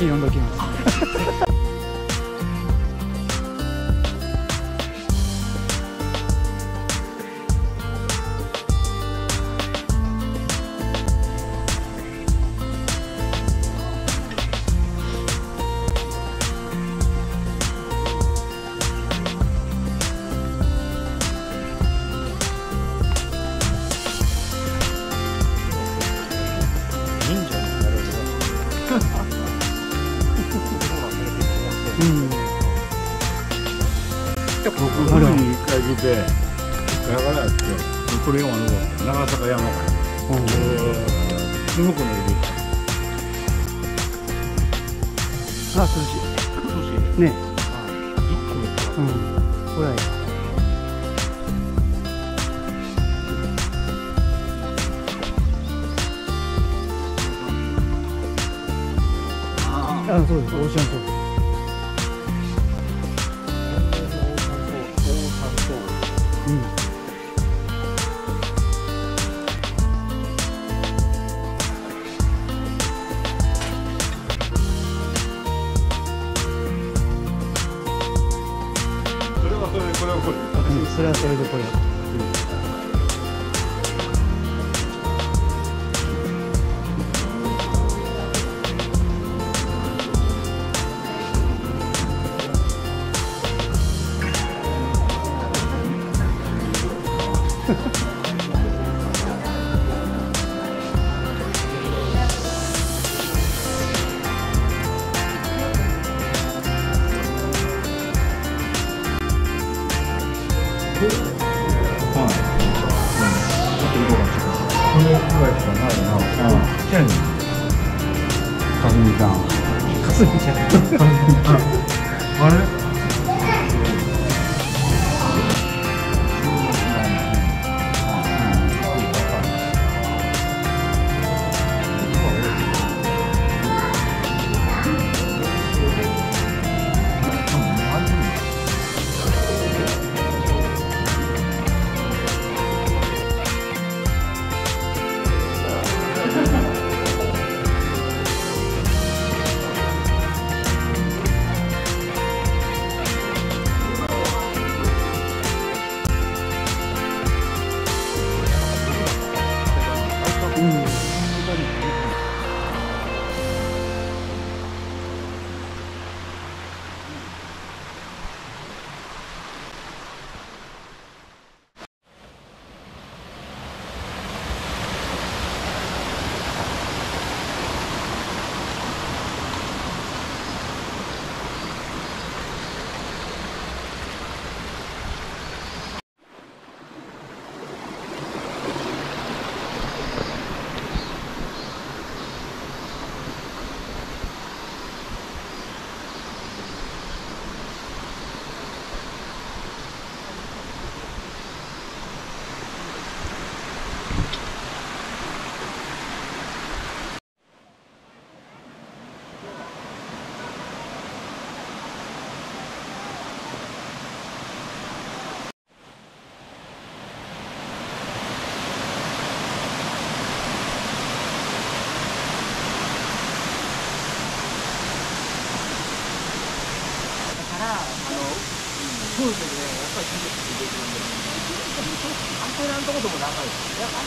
子呼んどきます。うん僕あら古に一回来てガラガラってこれ山登って長坂山からうんすごく乗りできたあ涼し少しいね一個うんこれはいいあそうです。オーシャンソーううん。それはそれでこれ。すみちゃん。あれ？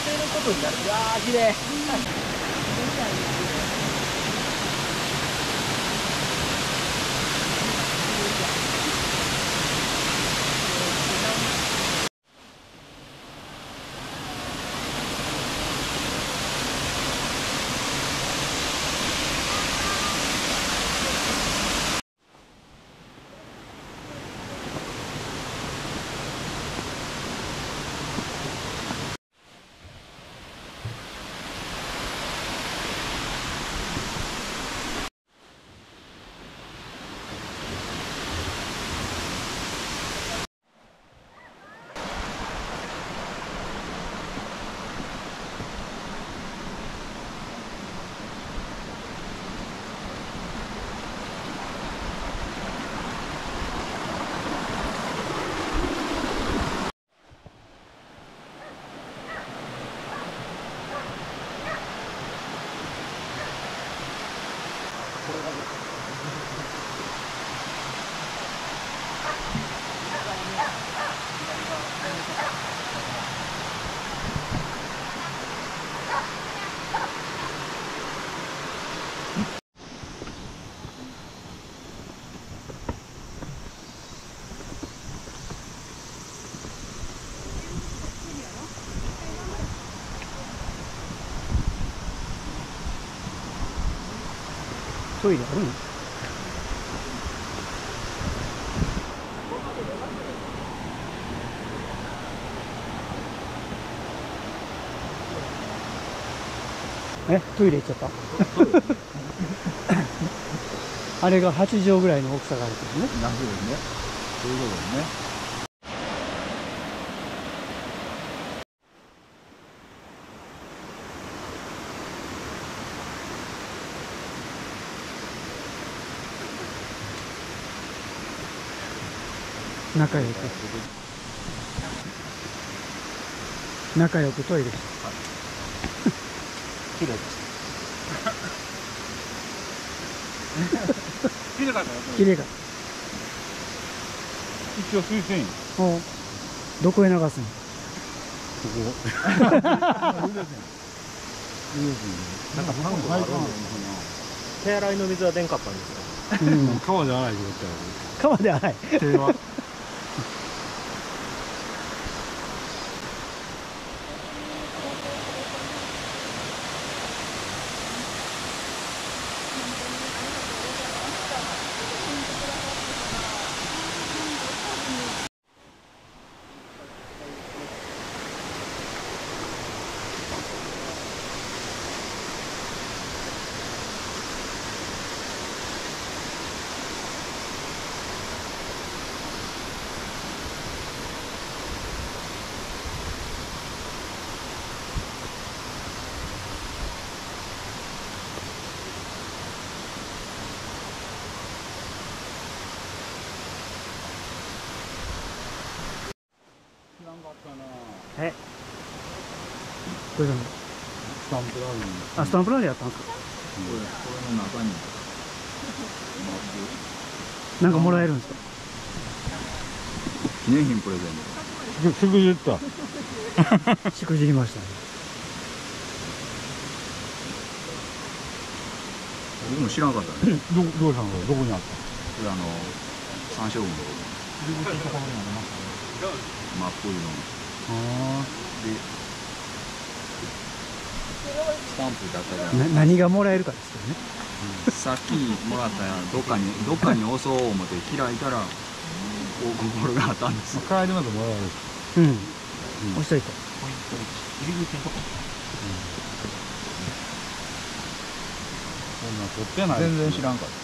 せることになる。うわー綺麗。トイレあるの？え？トイレ行っちゃった？あれが8畳ぐらいの大きさがあるけどね。なるほどね。そういうことね。仲良く仲良くトイレして綺麗です綺麗かった。よ綺麗か一応推薦おどこへ流すのここなんかパンがあるんです手洗いの水は出んかった。んですようん川じゃない状川ではない手はどうしたのスタンプラリー。あスタンプラリーやったんですか？これこれの中になんかもらえるんですか？記念品プレゼント。すぐ言った。しくじりましたね。僕も知らなかったね。どどうしたの？どこにあったこれあの、三四郎のとこ真っぽいの。あで、スタンプだったじゃん。な何がもらえるかですけどねさっきもらったやん。どっかに、どっかに押そう思って開いたら、こう、心があったんです。あ帰りまでもらえるうん、押しといて。入り口のとこ。そんな取ってない。全然知らんかった。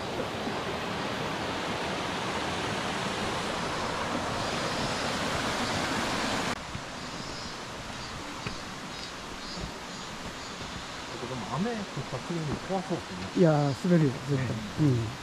雨降った次に怖そうですね。いやー滑るよ絶対、うん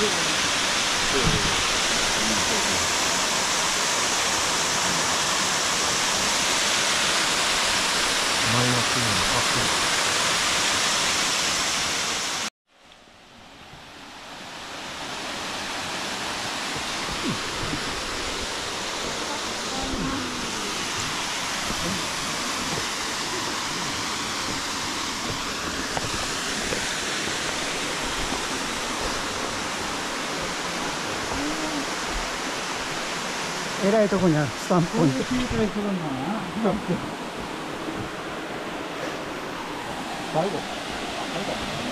マイナスにアップ。えらいとこにあるスタンプポイント最後。ああ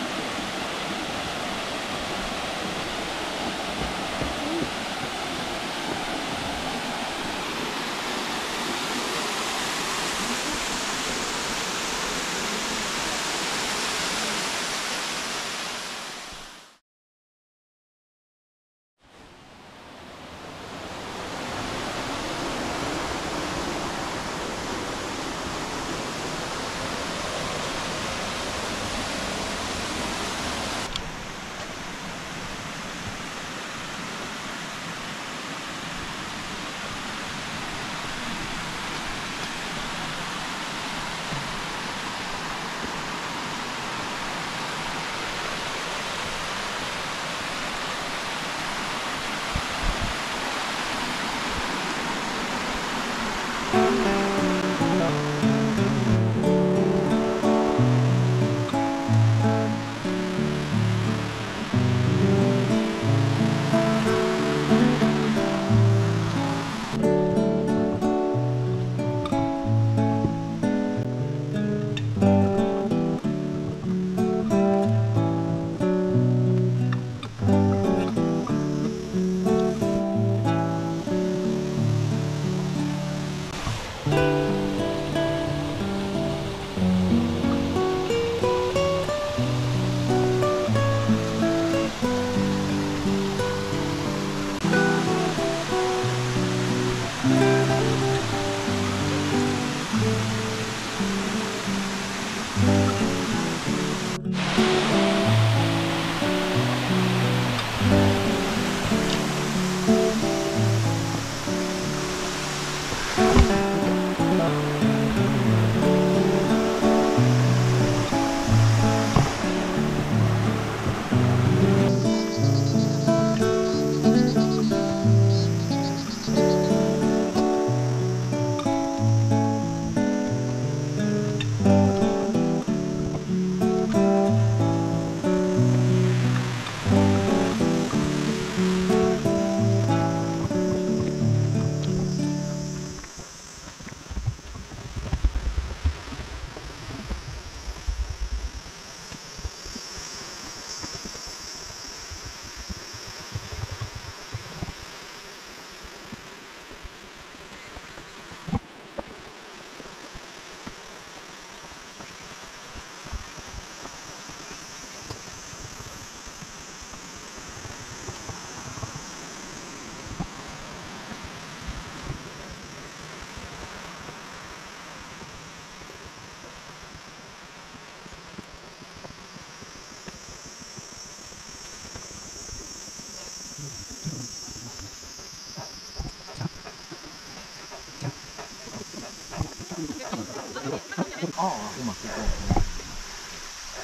うまくいこう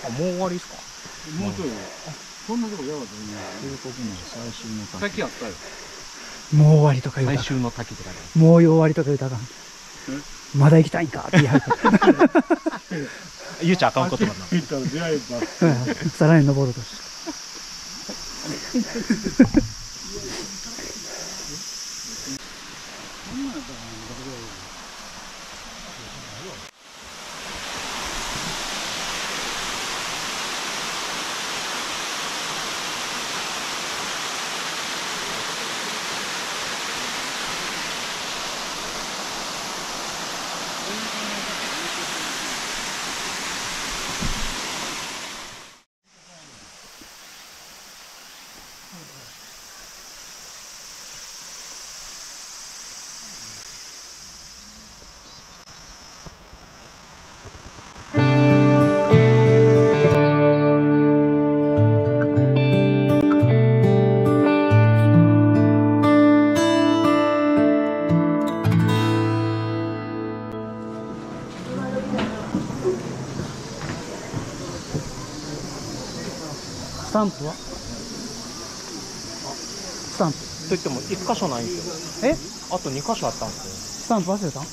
あもう終わりですか？もうちょい。そんなとこやばいとね渓谷の最終のさっきあったよ。もう終わりとか言うたら。最終の滝って書いてもう終わりとか言うたかんまだ行きたいんかって言い張るうちゃあかんことなんだ行ったら出会えば。うん。さらに登ろうとしてタンプは？スタンプ。といっても一箇所ないんですよ。え？あと二箇所あったんですスタンプ忘れた？ん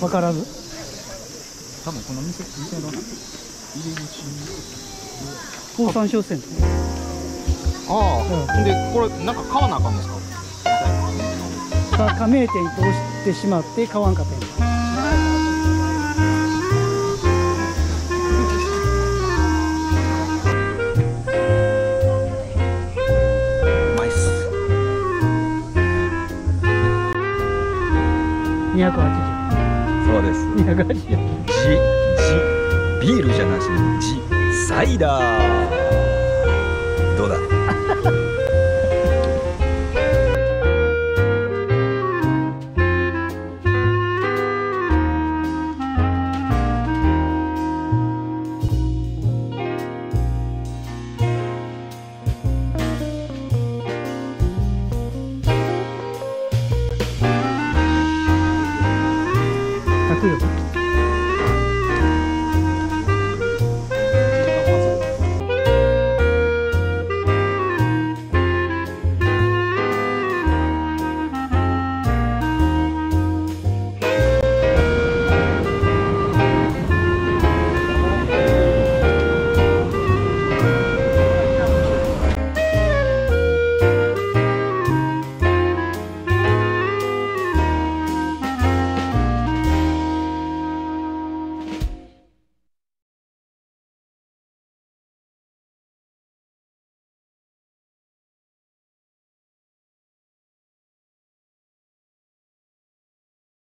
分からず。多分この店店の入り口高山商船。よあ。あ、でこれなんか買わなあかんんですか？か加盟店に通してしまって買わんかった280そうです。280ジジビールじゃなしにジサイダー